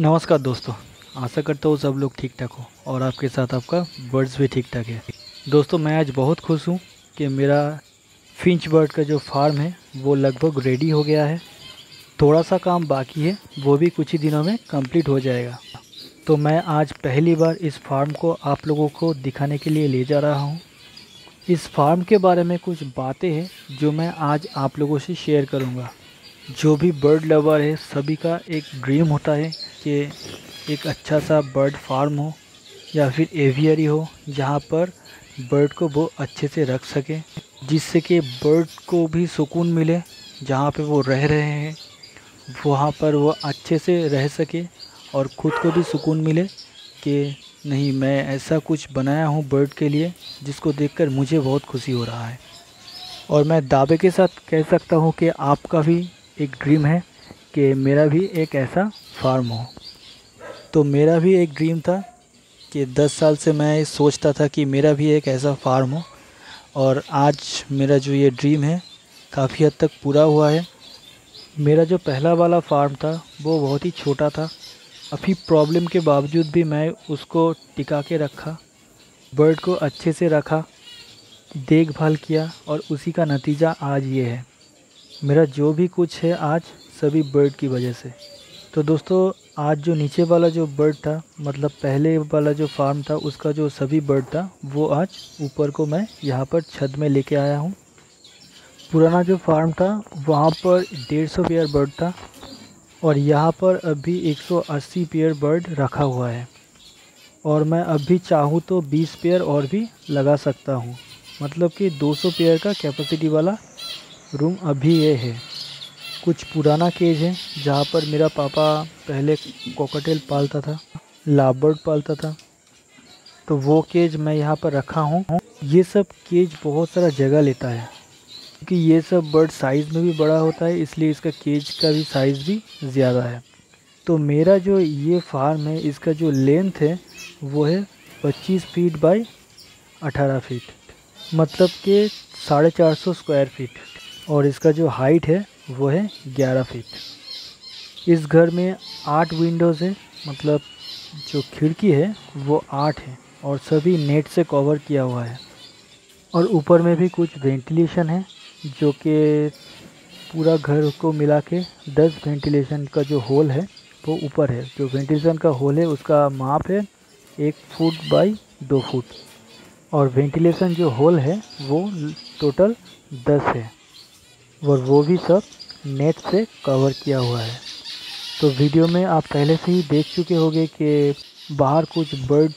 नमस्कार दोस्तों, आशा करता हूँ सब लोग ठीक ठाक हो और आपके साथ आपका बर्ड्स भी ठीक ठाक है। दोस्तों, मैं आज बहुत खुश हूँ कि मेरा फिंच बर्ड का जो फार्म है, वो लगभग रेडी हो गया है। थोड़ा सा काम बाकी है, वो भी कुछ ही दिनों में कंप्लीट हो जाएगा। तो मैं आज पहली बार इस फार्म को आप लोगों को दिखाने के लिए ले जा रहा हूँ। इस फार्म के बारे में कुछ बातें हैं, जो मैं आज आप लोगों से शेयर करूँगा। जो भी बर्ड लवर है, सभी का एक ड्रीम होता है कि एक अच्छा सा बर्ड फार्म हो या फिर एवियरी हो, जहाँ पर बर्ड को वो अच्छे से रख सके, जिससे कि बर्ड को भी सुकून मिले, जहाँ पे वो रह रहे हैं, वहाँ पर वो अच्छे से रह सके और ख़ुद को भी सुकून मिले कि नहीं, मैं ऐसा कुछ बनाया हूँ बर्ड के लिए, जिसको देखकर मुझे बहुत खुशी हो रहा है। और मैं दावे के साथ कह सकता हूँ कि आपका भी एक ड्रीम है कि मेरा भी एक ऐसा फार्म हो। तो मेरा भी एक ड्रीम था कि 10 साल से मैं सोचता था कि मेरा भी एक ऐसा फार्म हो और आज मेरा जो ये ड्रीम है काफ़ी हद तक पूरा हुआ है। मेरा जो पहला वाला फार्म था, वो बहुत ही छोटा था। अभी प्रॉब्लम के बावजूद भी मैं उसको टिका के रखा बर्ड को अच्छे से रखा, देखभाल किया और उसी का नतीजा आज ये है। मेरा जो भी कुछ है आज सभी बर्ड की वजह से। तो दोस्तों, आज जो नीचे वाला जो बर्ड था मतलब पहले वाला जो फार्म था, उसका जो सभी बर्ड था, वो आज ऊपर को मैं यहाँ पर छत में लेके आया हूँ। पुराना जो फार्म था, वहाँ पर डेढ़ सौ पेयर बर्ड था और यहाँ पर अभी 180 पेयर बर्ड रखा हुआ है। और मैं अभी चाहूँ तो 20 पेयर और भी लगा सकता हूँ। मतलब कि 200 पेयर का कैपेसिटी वाला रूम अभी ये है। कुछ पुराना केज है, जहाँ पर मेरा पापा पहले कोकटेल पालता था, लाबर्ड पालता था। तो वो केज मैं यहाँ पर रखा हूँ। ये सब केज बहुत सारा जगह लेता है। क्योंकि ये सब बर्ड साइज़ में भी बड़ा होता है, इसलिए इसका केज का भी साइज़ भी ज़्यादा है। तो मेरा जो ये फार्म है, इसका जो लेंथ है, वो है 25 फीट बाई 18 फीट मतलब कि साढ़े चार सौ स्क्वायर फीट और इसका जो हाइट है, वो है ग्यारह फीट इस घर में आठ विंडोज़ है मतलब जो खिड़की है, वो आठ है और सभी नेट से कवर किया हुआ है. और ऊपर में भी कुछ वेंटिलेशन है, जो कि पूरा घर को मिला के दस वेंटिलेशन का जो होल है, वो ऊपर है. जो वेंटिलेशन का होल है, उसका माप है एक फुट बाई दो फुट और वेंटिलेशन जो होल है, वो टोटल दस है. और वो भी सब नेट से कवर किया हुआ है। तो वीडियो में आप पहले से ही देख चुके होंगे कि बाहर कुछ बर्ड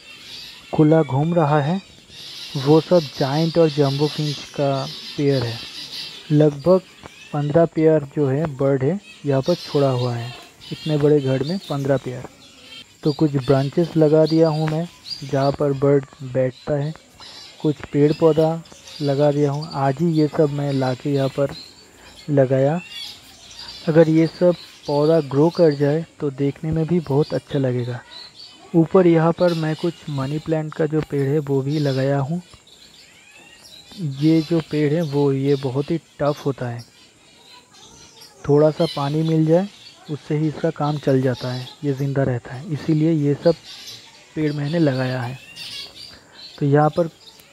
खुला घूम रहा है। वो सब जाइंट और जम्बो फिंच का पेयर है। लगभग पंद्रह पेयर जो है बर्ड है, यहाँ पर छोड़ा हुआ है। इतने बड़े घर में पंद्रह पेयर तो कुछ ब्रांचेस लगा दिया हूँ मैं, जहाँ पर बर्ड बैठता है। कुछ पेड़ पौधा लगा दिया हूँ। आज ही ये सब मैं ला के यहाँ पर लगाया। अगर ये सब पौधा ग्रो कर जाए तो देखने में भी बहुत अच्छा लगेगा। ऊपर यहाँ पर मैं कुछ मनी प्लांट का जो पेड़ है, वो भी लगाया हूँ। ये जो पेड़ है, वो ये बहुत ही टफ़ होता है। थोड़ा सा पानी मिल जाए, उससे ही इसका काम चल जाता है। ये ज़िंदा रहता है। इसीलिए ये सब पेड़ मैंने लगाया है। तो यहाँ पर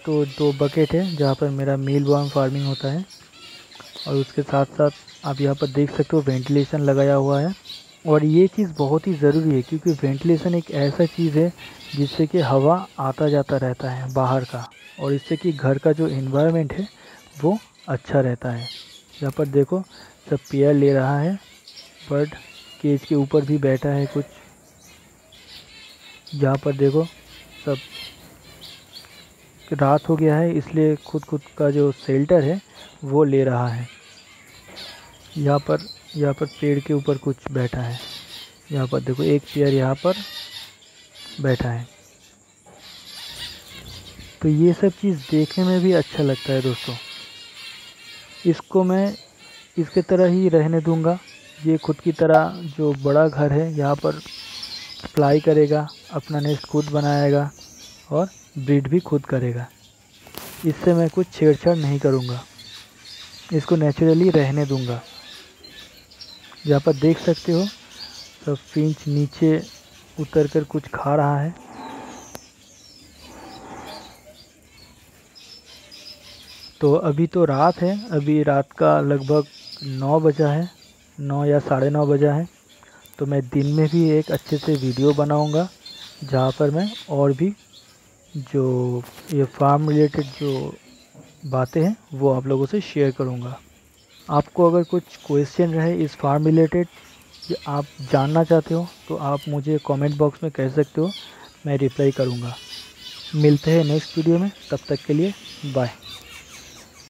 तो दो बकेट है, जहाँ पर मेरा मील वार्म फ़ार्मिंग होता है। और उसके साथ साथ आप यहाँ पर देख सकते हो वेंटिलेशन लगाया हुआ है। और ये चीज़ बहुत ही ज़रूरी है क्योंकि वेंटिलेशन एक ऐसा चीज़ है जिससे कि हवा आता जाता रहता है बाहर का और इससे कि घर का जो इन्वायरमेंट है वो अच्छा रहता है। यहाँ पर देखो, सब पेयर ले रहा है बर्ड केज के ऊपर भी बैठा है कुछ। यहाँ पर देखो, सब रात हो गया है, इसलिए खुद खुद का जो सेल्टर है वो ले रहा है। यहाँ पर यहाँ पर पेड़ के ऊपर कुछ बैठा है। यहाँ पर देखो, एक पेयर यहाँ पर बैठा है। तो ये सब चीज़ देखने में भी अच्छा लगता है दोस्तों। इसको मैं इसके तरह ही रहने दूँगा। ये खुद की तरह जो बड़ा घर है, यहाँ पर फ्लाई करेगा, अपना नेस्ट खुद बनाएगा और ब्रीड भी खुद करेगा। इससे मैं कुछ छेड़छाड़ नहीं करूँगा। इसको नेचुरली रहने दूँगा। यहाँ पर देख सकते हो, सब फिंच नीचे उतर कर कुछ खा रहा है। तो अभी तो रात है, अभी रात का लगभग नौ बजा है, नौ या साढ़े नौ बजा है। तो मैं दिन में भी एक अच्छे से वीडियो बनाऊँगा, जहाँ पर मैं और भी जो ये फार्म रिलेटेड जो बातें हैं, वो आप लोगों से शेयर करूँगा। आपको अगर कुछ क्वेश्चन रहे इस फार्म रिलेटेड आप जानना चाहते हो तो आप मुझे कमेंट बॉक्स में कह सकते हो, मैं रिप्लाई करूँगा। मिलते हैं नेक्स्ट वीडियो में, तब तक के लिए बाय